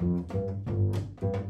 うん。